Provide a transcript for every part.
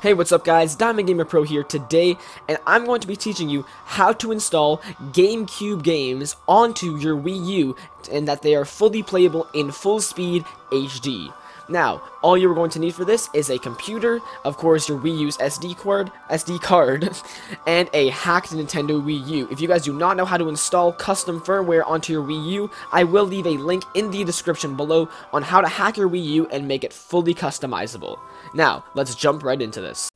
Hey, what's up guys? Diamond Gamer Pro here today, and I'm going to be teaching you how to install GameCube games onto your Wii U, and that they are fully playable in full speed HD. Now, all you're going to need for this is a computer, of course your Wii U's SD card, SD card, and a hacked Nintendo Wii U. If you guys do not know how to install custom firmware onto your Wii U, I will leave a link in the description below on how to hack your Wii U and make it fully customizable. Now, let's jump right into this.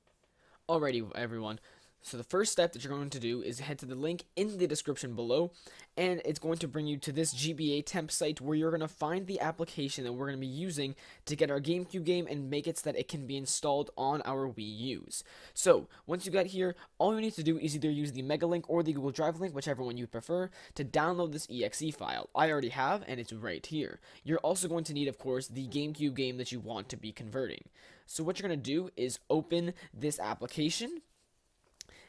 Alrighty, everyone. So the first step that you're going to do is head to the link in the description below, and it's going to bring you to this GBAtemp site where you're going to find the application that we're going to be using to get our GameCube game and make it so that it can be installed on our Wii U's. So once you get here, all you need to do is either use the Mega Link or the Google Drive link, whichever one you prefer, to download this exe file. I already have, and it's right here. You're also going to need, of course, the GameCube game that you want to be converting. So what you're going to do is open this application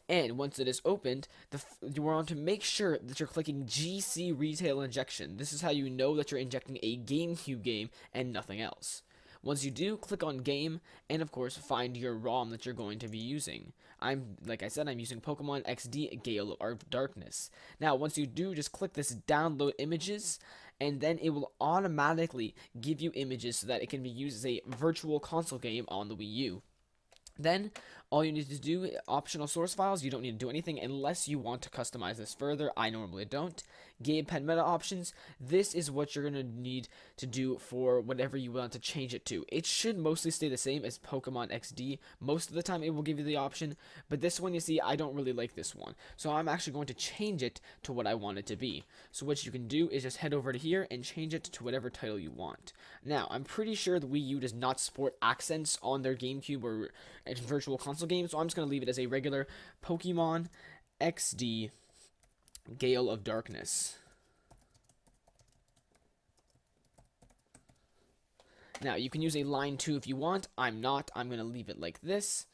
and once it is opened, the, you want to make sure that you're clicking GC Retail Injection. This is how you know that you're injecting a GameCube game and nothing else. Once you do, click on Game, and of course, find your ROM that you're going to be using. I'm, like I said, I'm using Pokemon XD Gale of Darkness. Now, once you do, just click this Download Images, and then it will automatically give you images so that it can be used as a virtual console game on the Wii U. Then, all you need to do, optional source files, you don't need to do anything unless you want to customize this further. I normally don't. Gamepad meta options, this is what you're going to need to do for whatever you want to change it to. It should mostly stay the same as Pokemon XD. Most of the time it will give you the option, but this one, you see, I don't really like this one. So I'm actually going to change it to what I want it to be. So what you can do is just head over to here and change it to whatever title you want. Now, I'm pretty sure the Wii U does not support accents on their GameCube or uh, Virtual Console game, so I'm just going to leave it as a regular Pokemon XD Gale of Darkness. Now, you can use a line 2 if you want. I'm not. I'm going to leave it like this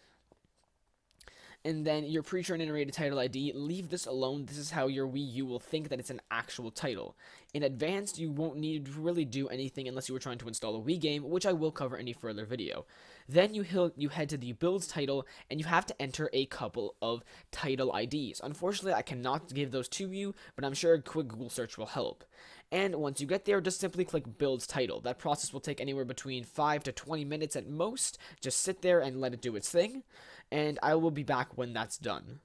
and then your pre-generated title ID, leave this alone. This is how your Wii U will think that it's an actual title. In advanced, you won't need to really do anything unless you were trying to install a Wii game, which I will cover in a further video. Then you, you head to the builds title, and you have to enter a couple of title IDs. Unfortunately, I cannot give those to you, but I'm sure a quick Google search will help. And once you get there, just simply click Builds Title. That process will take anywhere between 5 to 20 minutes at most. Just sit there and let it do its thing. And I will be back when that's done.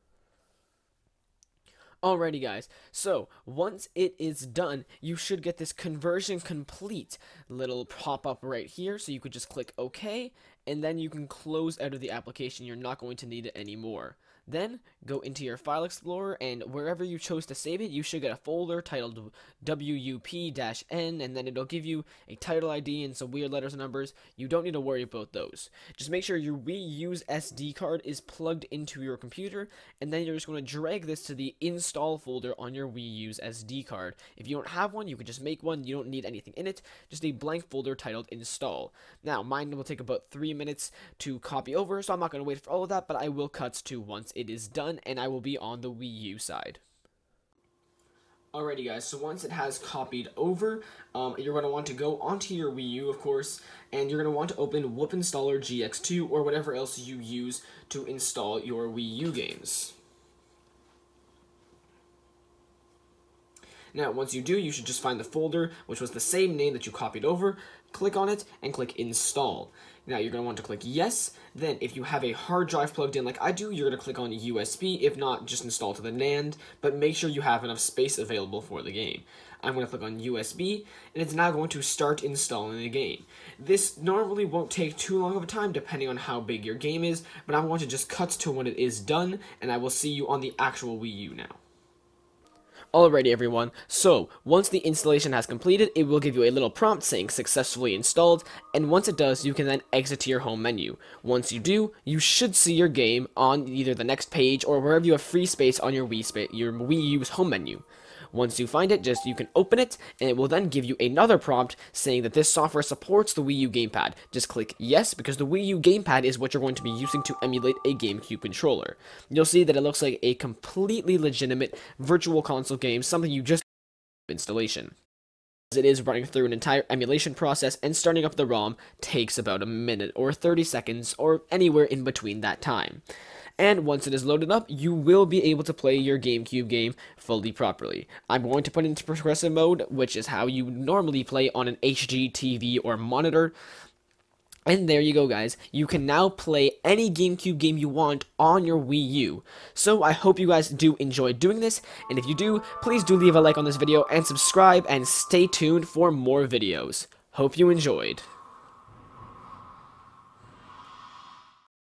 Alrighty guys, so once it is done, you should get this conversion complete little pop-up right here, so you could just click OK, and then you can close out of the application, you're not going to need it anymore. Then go into your file explorer and wherever you chose to save it, you should get a folder titled WUP-N and then it'll give you a title ID and some weird letters and numbers. You don't need to worry about those. Just make sure your U's SD card is plugged into your computer and then you're just going to drag this to the install folder on your Wii U's SD card. If you don't have one, you can just make one. You don't need anything in it, just a blank folder titled install. Now, mine will take about three minutes to copy over, so I'm not going to wait for all of that, but I will cut to once it is done, and I will be on the Wii U side. Alrighty guys, so once it has copied over, um, you're going to want to go onto your Wii U, of course, and you're going to want to open WUP Installer GX2 or whatever else you use to install your Wii U games. Now, once you do, you should just find the folder, which was the same name that you copied over, click on it, and click Install. Now, you're going to want to click Yes. Then, if you have a hard drive plugged in like I do, you're going to click on USB. If not, just install to the NAND, but make sure you have enough space available for the game. I'm going to click on USB, and it's now going to start installing the game. This normally won't take too long of a time, depending on how big your game is, but I'm going to just cut to when it is done, and I will see you on the actual Wii U now. Alrighty everyone, so once the installation has completed, it will give you a little prompt saying successfully installed, and once it does, you can then exit to your home menu. Once you do, you should see your game on either the next page or wherever you have free space on your Wii, your Wii U's home menu. Once you find it, just you can open it, and it will then give you another prompt saying that this software supports the Wii U gamepad. Just click yes, because the Wii U gamepad is what you're going to be using to emulate a GameCube controller. You'll see that it looks like a completely legitimate virtual console game, something you just installation. it is running through an entire emulation process and starting up the ROM takes about a minute or 30 seconds or anywhere in between that time. And once it is loaded up, you will be able to play your GameCube game fully properly. I'm going to put it into progressive mode, which is how you normally play on an HD TV or monitor. And there you go, guys. You can now play any GameCube game you want on your Wii U. So I hope you guys do enjoy doing this, and if you do, please do leave a like on this video and subscribe and stay tuned for more videos. Hope you enjoyed.